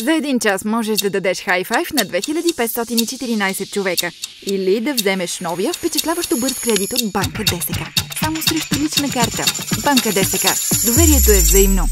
За един час можеш да дадеш хай-файв на 2514 човека или да вземеш новия впечатляващо бърз кредит от Банка ДСК. Само срещу лична карта. Банка ДСК. Доверието е взаимно.